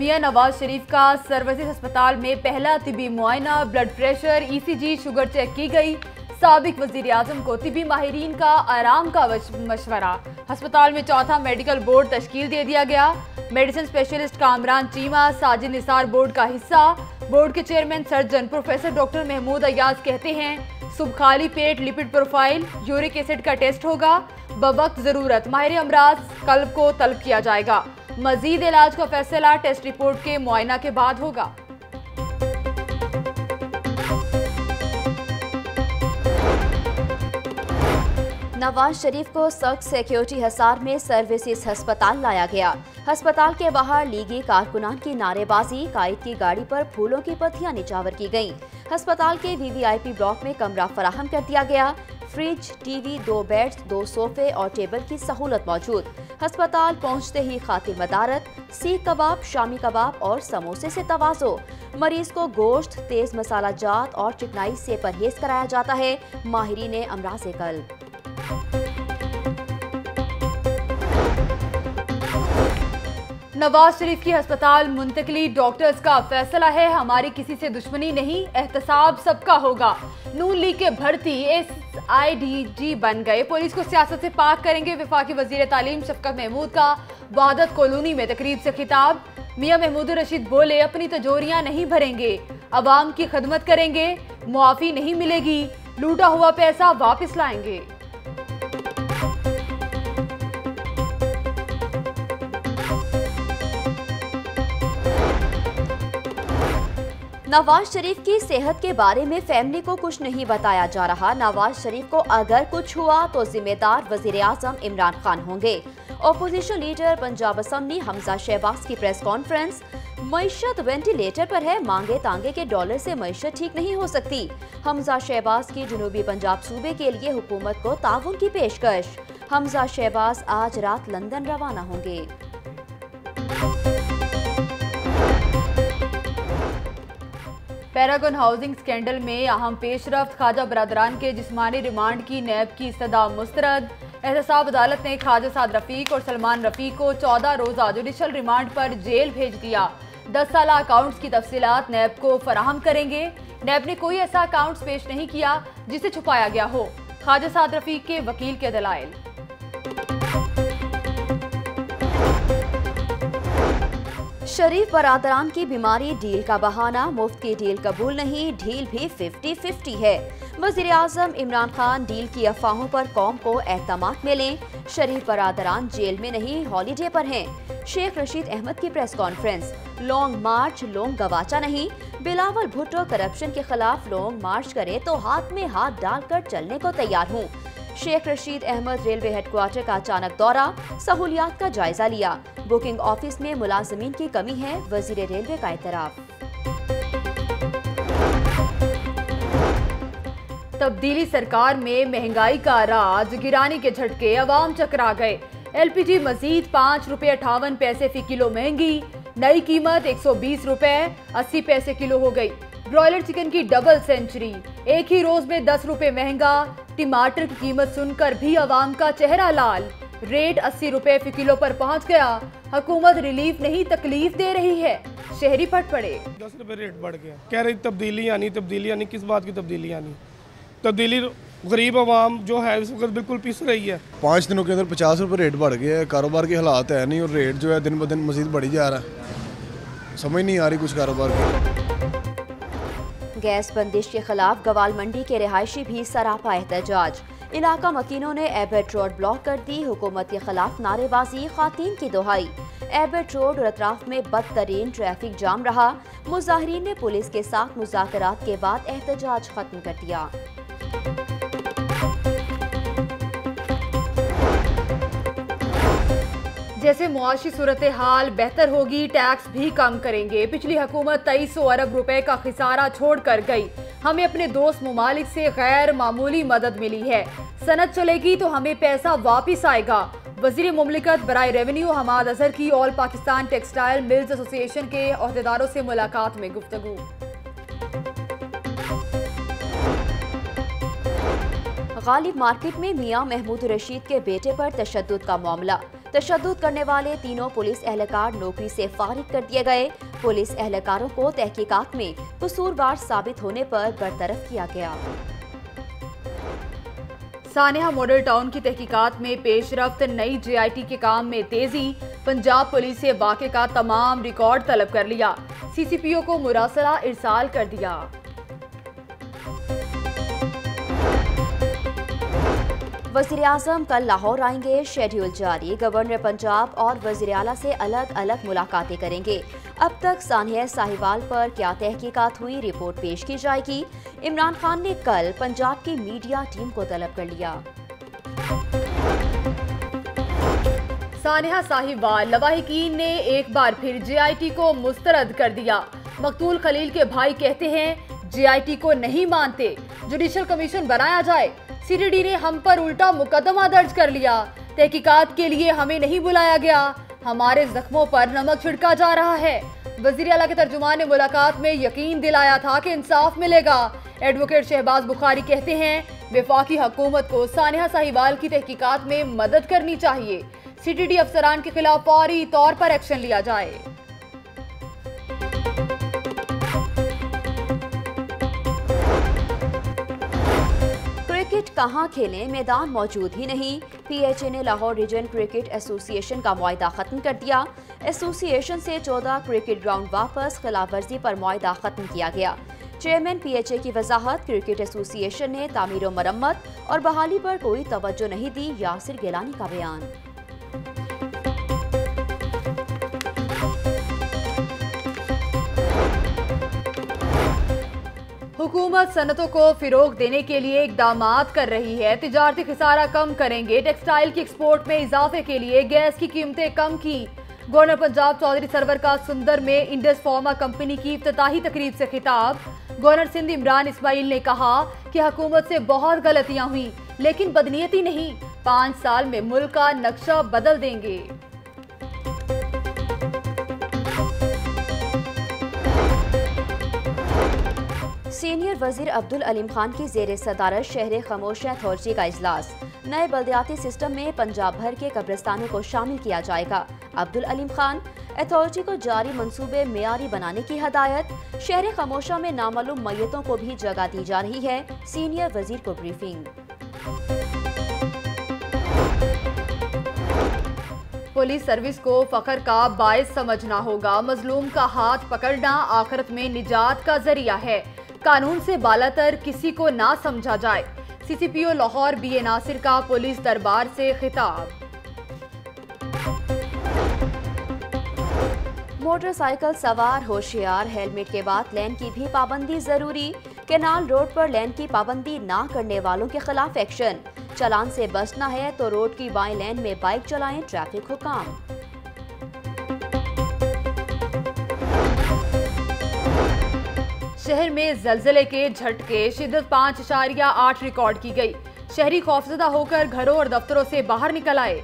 मियाँ नवाज़ शरीफ का सर्विसेज़ अस्पताल में पहला तिबी मुआयना, blood pressure ECG sugar check की गई। सबक वज़ीर आज़म को तिबी माहरीन का आराम का मशवरा। अस्पताल में चौथा मेडिकल बोर्ड तश्कील दे दिया गया। Medicine specialist Kamran Cheema, Sajid Nisar board का हिस्सा। बोर्ड के chairman surgeon professor doctor Mahmood Ayaz कहते हैं, सुबह खाली पेट, लिपिड प्रोफ़ाइल, यूरिक एसिड का टेस्ट होगा। बवक्त ज़रूरत। माहिर अमराज कल्ब को तलब किया जाएगा। मजीद इलाज का फैसला टेस्ट रिपोर्ट के मुआयना के बाद होगा। नवाज़ शरीफ को सख्त सिक्योरिटी हसार में सर्विसेज़ अस्पताल लाया गया। अस्पताल के बाहर लीगी कारकुनान की नारेबाजी, कायद की गाड़ी पर फूलों की पत्तियाँ निचावर की गईं। अस्पताल के वीवीआईपी ब्लॉक में कमरा फराहम कर दिया गया। फ्रिज टीवी दो बेड दो सोफे और टेबल की सहूलत मौजूद। अस्पताल पहुँचते ही खातिर मदारत सीख कबाब, शामी कबाब और समोसे से तवाजो। मरीज़ को गोश्त, तेज मसाला जात और चिकनाई से परहेज कराया जाता है। माहरी ने अमराज कल्ब नवाज़ शरीफ की अस्पताल मुंतकली डॉक्टर्स का फैसला है। हमारी किसी से दुश्मनी नहीं, एहतसाब सबका होगा। नून लीग के भर्ती एस आई डी जी बन गए। पुलिस को सियासत से पाक करेंगे विफाकी वज़ीर तालीम शफकत महमूद का। वादत कॉलोनी में तकरीब से खिताब। मियाँ महमूद रशीद बोले, अपनी तजोरियाँ नहीं भरेंगे। अवाम की खदमत करेंगे। मुआफ़ी नहीं मिलेगी। लूटा हुआ पैसा वापस लाएँगे। नवाज़ शरीफ की सेहत के बारे में फैमिली को कुछ नहीं बताया जा रहा। नवाज़ शरीफ को अगर कुछ हुआ तो जिम्मेदार वज़ीर आज़म इमरान खान होंगे। Opposition leader Punjab assembly Hamza Shahbaz की प्रेस कॉन्फ्रेंस मीशत वेंटिलेटर पर है मांगे तांगे के डॉलर से मीशत ठीक नहीं हो सकती। हमजा शहबाज की जनूबी पंजाब सूबे के लिए हुकूमत को ताउन की पेशकश। हमजा शहबाज आज रात लंदन रवाना होंगे। पैरागन हाउसिंग स्कैंडल में अहम पेशरफ ख्वाजा बरदरान के जिसमानी रिमांड की नैब की सदा मुस्तरद। एहतसाब अदालत ने ख्वाजा साद रफ़ीक और सलमान रफ़ीक को चौदह रोज़ा जुडिशल रिमांड पर जेल भेज दिया। दस साल अकाउंट्स की तफसीत नैब को फराहम करेंगे। नैब ने कोई ऐसा अकाउंट्स पेश नहीं किया जिसे छुपाया गया हो। ख्वाजा साद रफ़ीक के वकील के दलाइल। शरीफ बरादरान की बीमारी डील का बहाना, मुफ़्त की डील कबूल नहीं, डील भी 50-50 है। वज़ीर आज़म इमरान खान डील की अफवाहों पर कौम को एहतम में लें शरीफ बरादरान जेल में नहीं, हॉलीडे पर हैं। शेख रशीद अहमद की press conference, long march, long गवाचा नहीं। बिलावल भुट्टो करप्शन के खिलाफ लॉन्ग मार्च करे तो हाथ में हाथ डालकर चलने को तैयार हूँ। शेख रशीद अहमद रेलवे हेडक्वार्टर का अचानक दौरा, सहूलियात का जायजा लिया। बुकिंग ऑफ़िस में मुलाजमीन की कमी है, वज़ीर रेलवे का एतराफ। तब्दीली सरकार में महँगाई का राज, गिराने के झटके, अवाम चकरा गए। एलपीजी मजीद पाँच रुपए अठावन पैसे फ़ी किलो महँगी, नई कीमत एक सौ बीस रुपए अस्सी पैसे किलो हो गई। ब्रॉयलर चिकन की डबल सेंचुरी। एक ही रोज में दस रुपए महँगा टमाटर की कीमत सुनकर भी आवाम का चेहरा लाल। रेट अस्सी रुपए फ़ी किलो पर पहुँच गया। हुकूमत रिलीफ नहीं तकलीफ़ दे रही है। शहरी फट पड़े। दस रुपए रेट बढ़ गया। कह रही तब्दीली आनी तब्दीली आनी किस बात की तब्दीली आनी तब्दीली गरीब आवाम जो है इस वक्त बिल्कुल पिस रही है। पाँच दिनों के अंदर पचास रुपये रेट बढ़ गया है। कारोबार के हालात है नहीं और रेट जो है दिन ब दिन मजीद बढ़ी जा रहा है। समझ नहीं आ रही कुछ कारोबार की। गैस बंदिश के खिलाफ गवाल मंडी के रिहायशी भी सरापा एहतजाज। इलाका मकीनों ने एबेट रोड ब्लॉक कर दी, हुकूमत के खिलाफ नारेबाजी, खातन की दुहाई। एबेट रोड और अतराफ में बदतरीन ट्रैफ़िक जाम रहा। मुजाहरीन ने पुलिस के साथ मुजाकर के बाद एहतजाज खत्म कर दिया। जैसे मुआशी सूरत हाल बेहतर होगी, टैक्स भी कम करेंगे। पिछली हुकूमत तेईस सौ अरब रुपए का खिसारा छोड़ कर गई। हमें अपने दोस्त ममालिक से गैर मामूली मदद मिली है। सनत चलेगी तो हमें पैसा वापिस आएगा। वज़ीर ममलिकत बरए रेवेन्यू हमाद अजहर की all Pakistan textile mills association के अहदेदारों से मुलाकात में गुफ्तगू। गालिब मार्केट में मियाँ महमूद रशीद के बेटे पर तशद का मामला। तशद करने वाले तीनों पुलिस एहलकार नौकरी से फारिग कर दिए गए। पुलिस एहलकारों को तहकीकात में कसूरवार साबित होने पर बरतरफ किया गया। सानिया मॉडल टाउन की तहकीकात में पेशरफ्त नई जेआईटी के काम में तेज़ी। पंजाब पुलिस से वाक़े का तमाम रिकॉर्ड तलब कर लिया। सीसीपीओ को मुरासला इरसाल कर दिया। वज़ीर अजम कल लाहौर आएँगे। शेड्यूल जारी। गवर्नर पंजाब और वज़ीर अला से अलग अलग मुलाकातें करेंगे। अब तक सानिया साहिवाल पर क्या तहकीकात हुई, रिपोर्ट पेश की जाएगी। इमरान खान ने कल पंजाब की मीडिया टीम को तलब कर लिया। सानिया साहिवाल, लवाहिकीन ने एक बार फिर जेआईटी को मुस्तरद कर दिया। मकतूल खलील के भाई कहते हैं जेआईटी को नहीं मानते। जुडिशल कमीशन बनाया जाए। सीडीडी ने हम पर उल्टा मुकदमा दर्ज कर लिया। तहकीकात के लिए हमें नहीं बुलाया गया। हमारे जख्मों पर नमक छिड़का जा रहा है। वज़ीर अला के तर्जुमान ने मुलाकात में यकीन दिलाया था कि इंसाफ मिलेगा। एडवोकेट शहबाज बुखारी कहते हैं, विफाकी हकूमत को सानिया साहिवाल की तहकीकात में मदद करनी चाहिए। सीटीडी अफसरान के खिलाफ फौरी तौर पर एक्शन लिया जाए। कहाँ खेलें? मैदान मौजूद ही नहीं। पीएचए ने लाहौर रीजन क्रिकेट एसोसिएशन का मुआदा खत्म कर दिया। एसोसिएशन से 14 क्रिकेट ग्राउंड वापस खिलाफ वर्जी पर मुआदा खत्म किया गया। चेयरमैन पीएचए की वजाहत, क्रिकेट एसोसिएशन ने तामीर मरम्मत और बहाली पर कोई तवज्जो नहीं दी, यासिर गिलानी का बयान। हुकूमत सनतों को फिरोग देने के लिए इकदाम कर रही है। तजारती खसारा कम करेंगे। टेक्सटाइल की एक्सपोर्ट में इजाफे के लिए गैस की कीमतें कम की। गवर्नर पंजाब चौधरी सरवर का सुंदर में इंडस फार्मा कंपनी की इफ्ताही तकरीब से खिताब। गवर्नर सिंध इमरान इसमाइल ने कहा कि हुकूमत से बहुत गलतियाँ हुई, लेकिन बदनीयती नहीं। पाँच साल में मुल्क का नक्शा बदल देंगे। सीनियर वज़ीर अब्दुल अलीम खान की जेर सदारत शहर खामोश अथॉरिटी का इजलास। नए बल्दियाती सिस्टम में पंजाब भर के कब्रिस्तानों को शामिल किया जाएगा। अब्दुल अलीम खान अथॉरिटी को जारी मंसूबे मेयारी बनाने की हदायत। शहर खामोशा में नामालूम मैयतों को भी जगह दी जा रही है, सीनियर वज़ीर को ब्रीफिंग। पुलिस सर्विस को फखर का बायस समझना होगा। मजलूम का हाथ पकड़ना आखिरत में निजात का ज़रिया है। कानून से बालातर किसी को ना समझा जाए। CCPO Lahore B A Nasir का पुलिस दरबार से खिताब। मोटरसाइकिल सवार होशियार हेलमेट के बाद लेन की भी पाबंदी ज़रूरी। केनाल रोड पर लेन की पाबंदी ना करने वालों के खिलाफ एक्शन। चलान से बचना है तो रोड की बाई लेन में बाइक चलाएँ ट्रैफ़िक हुकाम। शहर में जलजले के झटके शिदत पाँच इशारिया आठ रिकॉर्ड की गई। शहरी खौफजदा होकर घरों और दफ्तरों से बाहर निकल आए।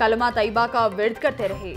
कलमा तयबा का विरद करते रहे।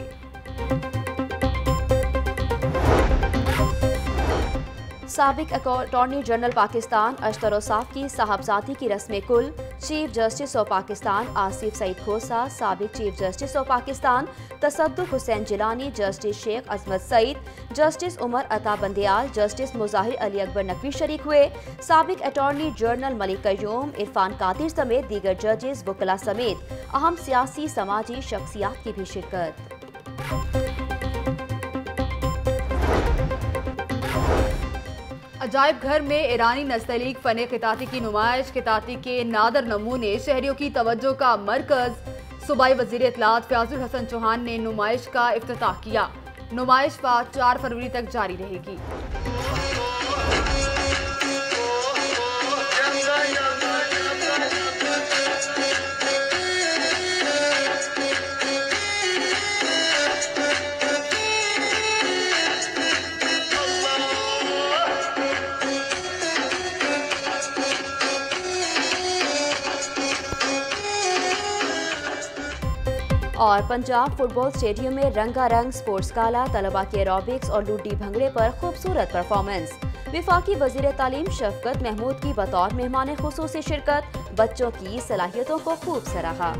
सबक अटॉर्नी जनरल पाकिस्तान अशतर साफ़ की साहबजादी की रस्म कुल। Chief justice of Pakistan Asif Saeed Khosa, सबक chief justice of Pakistan Tassaduq Hussain Jillani, justice Sheikh Azmat Saeed, justice Umar Ata Bandial, justice Mazahar Ali Akbar Naqvi शरीक हुए। सबक अटॉर्नी जनरल मलिक कयूम, इरफान कादिर समेत दीगर जजेस, वकला समेत अहम सियासी, समाजी शख्सियात की भी शिरकत। अजायब घर में ईरानी नस्तलीक फ़न खिताती की नुमाइश, खिताती के नादर नमूने, शहरियों की तवज्जो का मरकज। सूबाई वज़ीर इतलात फ्याजुल हसन चौहान ने नुमाइश का अफ्ताह किया। नुमाइश पाँच चार फरवरी तक जारी रहेगी। और पंजाब फुटबॉल स्टेडियम में रंगारंग स्पोर्ट्स काला, तलबा के एरोबिक्स और लूटी भंगड़े पर खूबसूरत परफॉर्मेंस विफाकी वज़ीर तालीम शफकत महमूद की बतौर मेहमान खसूस शिरकत। बच्चों की सलाहियतों को खूब सराहा।